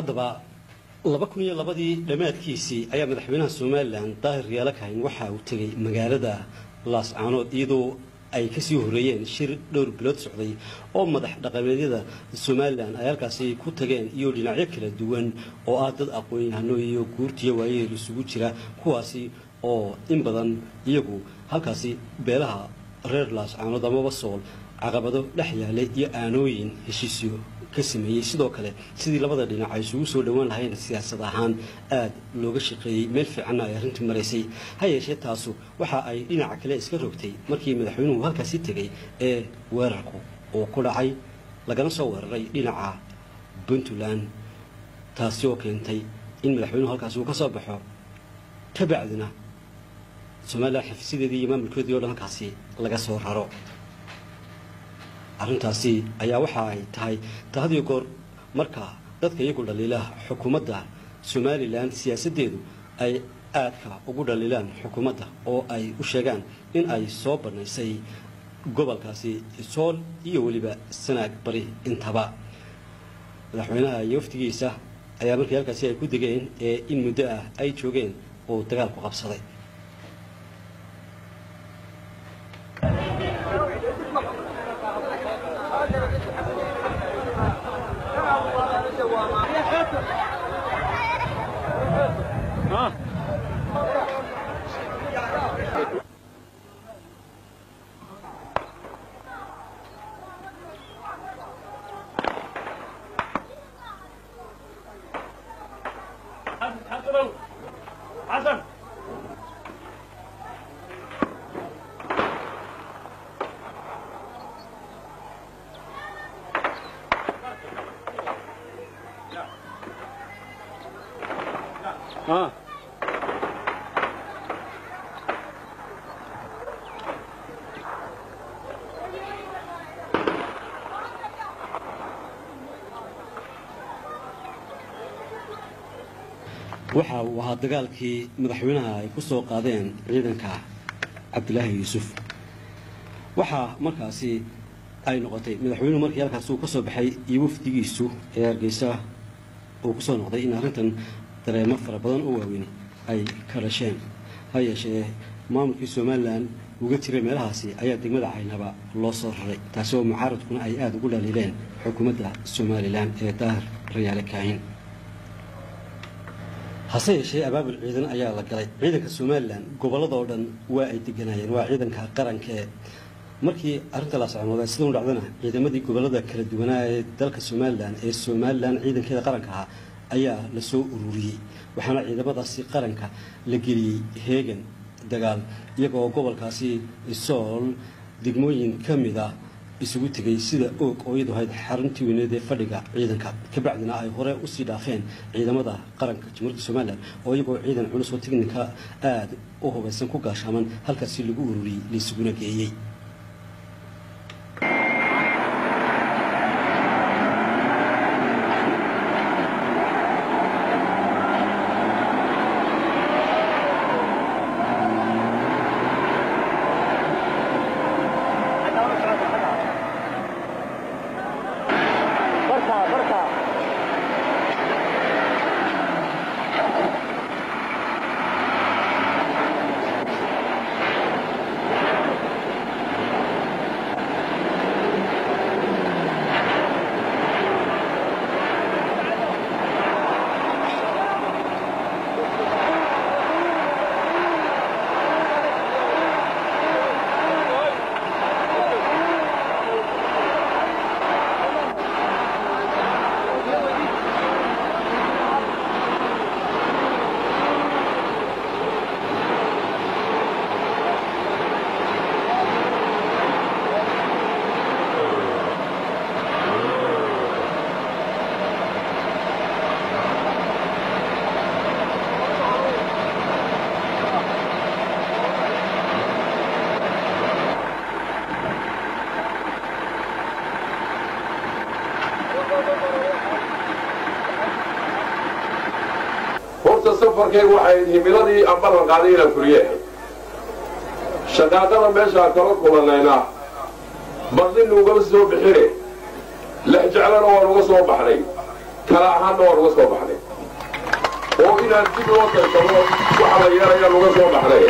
haddaba laba kun iyo labadii dhammaadkiisii ayaa madaxweynaha somalilan daahir yaalla waxa uu tegey magaalada laascaanood iyadoo ay ka sii horeeyeen shir dhowr bilood socday oo madax dhaqameedyada somalilan ay halkaasi ku tageen iyo dhinacyo kala duwan oo ah dad aqoon-yahano iyo guurtiyo waayeel isugu jira kuwaasi oo in badan iyagu halkaasi beelaha reer laascaanood amaba sool caqabado dhex yaalay iyo aanooyin heshiisyo ka sameeyey. Sidoo kale sidii labada dhinac ay isugu soo dhowaan lahayn siyaasad ahaan aada looga shaqeeyey. Meel fiicanna ay arrintii maraysay ha yeeshee taasu waxa ay dhinaca kale iska rogtay. Markii madaxweynuhu halkaasi tegey ee weerarku uu ku dhacay lagana soo weeraray dhinaca puntland. Taasi oo keentay in madaxweynuhu halkaasi uu ka soo baxo ka bacdina somalilan xafiisyadeedii iyo maamulkoodii o dhan halkaasi laga soo raro arrintaasi ayaa waxa ay tahay tahadiyo goor marka dadka iyagu dhaliila xukuumadda somalilan siyaasaddeedu ay aadka ugu dhaliilaan xukuumadda oo ay u sheegaan in ay soo bannaysay gobolkaasi sool iyo weliba sanaag bari intaba. Madaxweynaha iyo waftigiisa ayaa markii halkaasi ay ku degeen ee in muddo ah ay joogeen oo dagaal ku qabsaday ها waxa uu ahaa dagaalkii madaxweynaha ay ku soo qaadeen ciidanka cabdilaahi yuusuf. Waxaa markaasi ay noqotay madaxweynuhu markii halkaas uu ka soo baxay iyo wafdigiisu ee hargeysa uu ku soo noqday in arrintan dareemo fara badan oo waaweyni ay ka dhasheen ha yeeshee maamulkii somalilan uga jiray meelahaasi ayaa degmada caynaba loo soo raray taasi oo mucaaradkuna ay aada ugu dhaliileen xukuumadda somalilan ee daahir rayaale kaahin hase yeeshee abaabul ciidan ayaa la galay. Ciidanka somalilan gobollada oo dhan waa ay deganaayeen waa ciidanka qarankae markii arrinta laascanood sida u dhacdana ciidamadii gobollada kala duwanaa ee dalka somalilan ee somalilan ciidankeeda qaranka ahaa ayaa la soo ururiyey. Waxaana ciidamadaasi qaranka la geliyey heegan dagaal iyagoo gobolkaasi sool degmooyin ka mid a isugu tegay sida oog oo iyadu ahayd xaruntii weyneed ee fadhiga ciidanka. Kabacdina ay hore u sii dhaafeen ciidamada qaranka jamhuuriyadda somalilan oo iyagoo ciidan culus oo tignika aada u hubaysan ku gaashaaman halkaasi lagu ururiyey laisuguna geeyey horta safarkaygu waxay himiladii aan ballan qaaday inaan fuliye shaqaaqada meeshaan kala kulanayna bardin ugama soo bixine lex jeclana waan uga soo baxnay kala ahaanna waan uga soo baxnay. Oo inaan dib loo tarsado waxa la yeelayaan uga soo baxnay.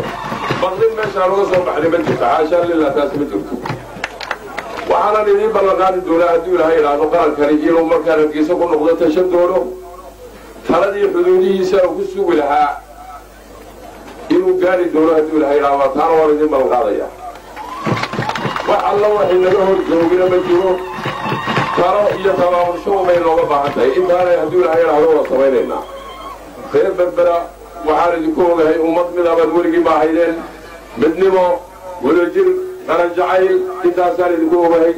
Baqdin meeshaan uga soo baxnay ma jirto xaashaa lillah taas ma jirto. Waxaanan idiin ballanqaadi doonaa hadduu ilahay idhaahdo qarankani inuu markaan hargeysa ku noqdo tashan doono taladii xuduudihiisa uu ku sugi lahaa inuu gaari doono hadduu ilahay idhaahdo taana waan idiin ballanqaadaya wax alla waxay naga hor joogina ma jiro. Talo iyo tabaabulsho umay nooga baahan tahay. Intaanay hadduu ilahay idhaahdo waa samaynaynaa. Reer berbera waxaan idinku ogahay ummad midabaad weligii ma midnimo wadajir qaran jacayl intaasaan idinku ogahay